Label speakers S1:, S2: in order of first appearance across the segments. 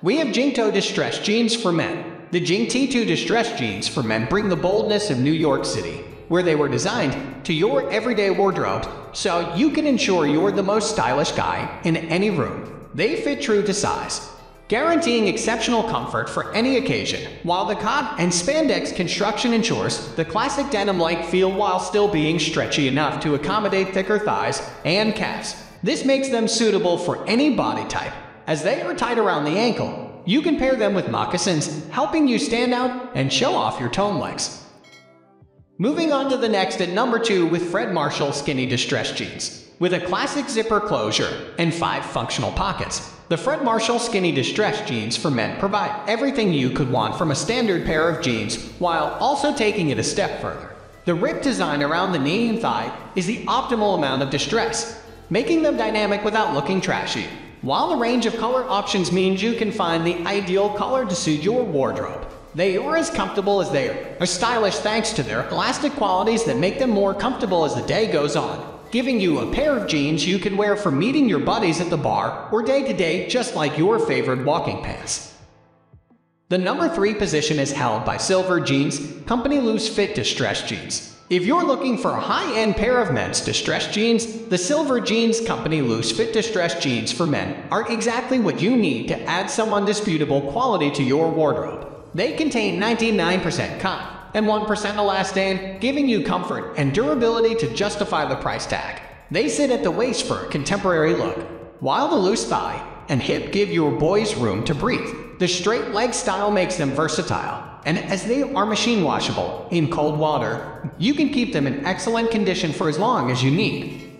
S1: we have Gingtto Distressed Jeans for Men. The Gingtto Distressed Jeans for Men bring the boldness of New York City, where they were designed, to your everyday wardrobe, so you can ensure you're the most stylish guy in any room. They fit true to size, guaranteeing exceptional comfort for any occasion, while the cot and spandex construction ensures the classic denim-like feel while still being stretchy enough to accommodate thicker thighs and calves. This makes them suitable for any body type, as they are tied around the ankle you can pair them with moccasins, helping you stand out and show off your tone legs. Moving on to the next at number 2 with Fredd Marshall Skinny Distress Jeans. With a classic zipper closure and 5 functional pockets, the Fredd Marshall Skinny Distress Jeans for men provide everything you could want from a standard pair of jeans while also taking it a step further. The rip design around the knee and thigh is the optimal amount of distress, making them dynamic without looking trashy. While the range of color options means you can find the ideal color to suit your wardrobe, they are as comfortable as they are stylish thanks to their elastic qualities that make them more comfortable as the day goes on, giving you a pair of jeans you can wear for meeting your buddies at the bar or day to day just like your favorite walking pants. The number 3 position is held by Silver Jeans, Company Loose Fit Distressed Jeans. If you're looking for a high-end pair of men's distressed jeans, the Silver Jeans Company Loose Fit Distressed Jeans for men are exactly what you need to add some undisputable quality to your wardrobe. They contain 99% cotton and 1% elastane, giving you comfort and durability to justify the price tag. They sit at the waist for a contemporary look, while the loose thigh and hip give your boys room to breathe. The straight leg style makes them versatile and as they are machine washable in cold water, you can keep them in excellent condition for as long as you need.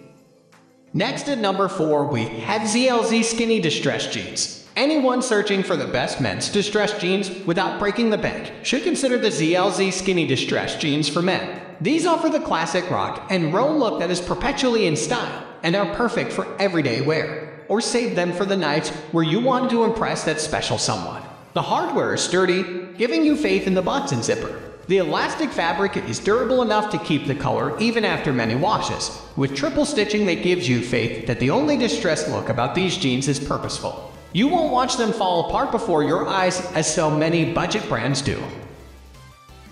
S1: Next at number 4 we have ZLZ Skinny Distress Jeans. Anyone searching for the best men's distress jeans without breaking the bank should consider the ZLZ Skinny Distress Jeans for men. These offer the classic rock and roll look that is perpetually in style and are perfect for everyday wear. Or save them for the nights where you want to impress that special someone. The hardware is sturdy, giving you faith in the button zipper. The elastic fabric is durable enough to keep the color even after many washes, with triple stitching that gives you faith that the only distressed look about these jeans is purposeful. You won't watch them fall apart before your eyes as so many budget brands do.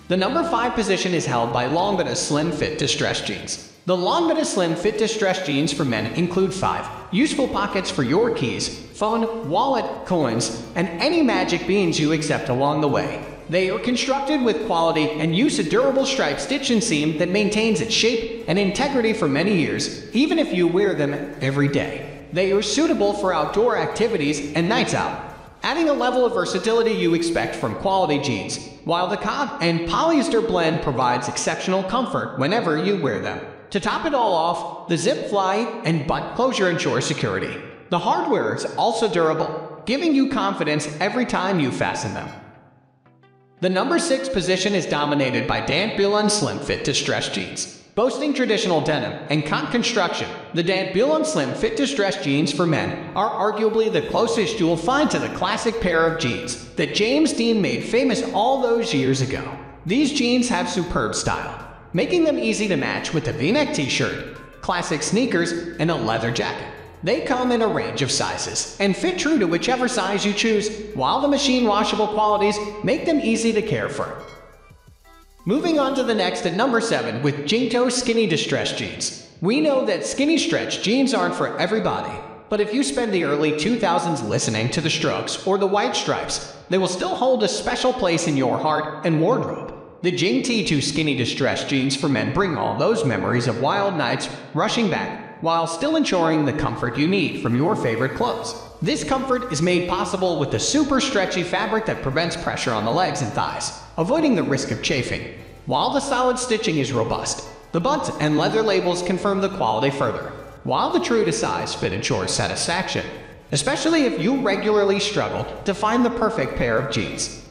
S1: The number 5 position is held by Longbida Slim Fit Distressed Jeans. The Longbida Slim Fit Distressed Jeans for men include 5 useful pockets for your keys, phone, wallet, coins, and any magic beans you accept along the way. They are constructed with quality and use a durable stripe stitch and seam that maintains its shape and integrity for many years, even if you wear them every day. They are suitable for outdoor activities and nights out, adding a level of versatility you expect from quality jeans, while the cotton and polyester blend provides exceptional comfort whenever you wear them. To top it all off, the zip fly and butt closure ensure security. The hardware is also durable, giving you confidence every time you fasten them. The number 6 position is dominated by Dant Bulun Slim Fit Distress Jeans. Boasting traditional denim and cotton construction, the Dant Bulun Slim Fit Distress Jeans for men are arguably the closest you'll find to the classic pair of jeans that James Dean made famous all those years ago. These jeans have superb style, making them easy to match with a v-neck t-shirt, classic sneakers, and a leather jacket. They come in a range of sizes and fit true to whichever size you choose, while the machine washable qualities make them easy to care for. Moving on to the next at number 7 with Gingtto Skinny Distress Jeans. We know that skinny stretch jeans aren't for everybody, but if you spend the early 2000s listening to the Strokes or the White Stripes, they will still hold a special place in your heart and wardrobe. The Gingtto skinny distress jeans for men bring all those memories of wild nights rushing back while still ensuring the comfort you need from your favorite clothes. This comfort is made possible with the super stretchy fabric that prevents pressure on the legs and thighs, avoiding the risk of chafing. While the solid stitching is robust, the buttons and leather labels confirm the quality further. While the true to size fit ensures satisfaction, especially if you regularly struggle to find the perfect pair of jeans.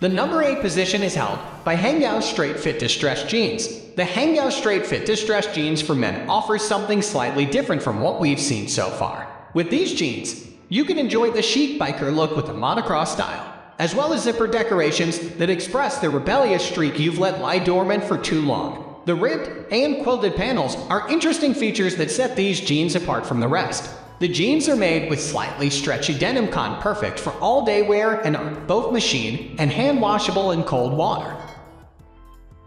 S1: The number 8 position is held by Hengao Straight Fit Distressed Jeans. The Hengao Straight Fit Distressed Jeans for men offers something slightly different from what we've seen so far. With these jeans, you can enjoy the chic biker look with a monocross style, as well as zipper decorations that express the rebellious streak you've let lie dormant for too long. The ribbed and quilted panels are interesting features that set these jeans apart from the rest. The jeans are made with slightly stretchy denim con perfect for all day wear and are both machine and hand washable in cold water.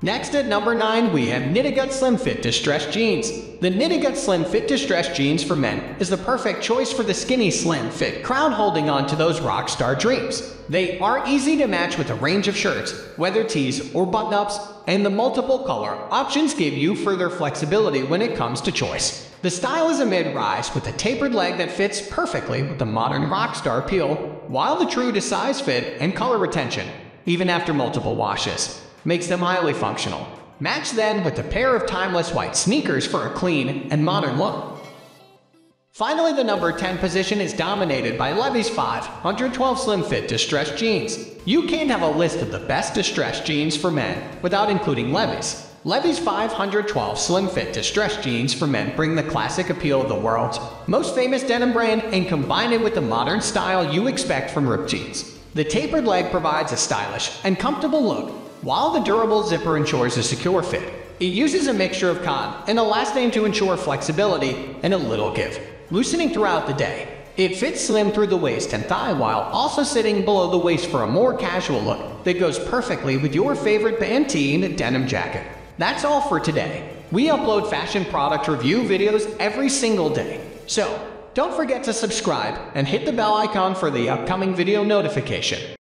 S1: Next at number 9 we have Nitagut Slim Fit Distressed Jeans. The Nitagut Slim Fit Distressed Jeans for men is the perfect choice for the skinny slim fit crowd holding on to those rock star dreams. They are easy to match with a range of shirts, whether tees or button-ups, and the multiple color options give you further flexibility when it comes to choice. The style is a mid-rise with a tapered leg that fits perfectly with the modern rock star appeal, while the true to size fit and color retention, even after multiple washes, makes them highly functional. Match then with a pair of timeless white sneakers for a clean and modern look. Finally, the number 10 position is dominated by Levi's 512 Slim Fit Distressed Jeans. You can't have a list of the best distressed jeans for men without including Levi's. Levi's 512 Slim Fit distressed jeans for men bring the classic appeal of the world's most famous denim brand and combine it with the modern style you expect from ripped jeans. The tapered leg provides a stylish and comfortable look, while the durable zipper ensures a secure fit. It uses a mixture of con and elastane to ensure flexibility and a little give, loosening throughout the day. It fits slim through the waist and thigh while also sitting below the waist for a more casual look that goes perfectly with your favorite Pantene denim jacket. That's all for today. We upload fashion product review videos every single day. So, don't forget to subscribe and hit the bell icon for the upcoming video notification.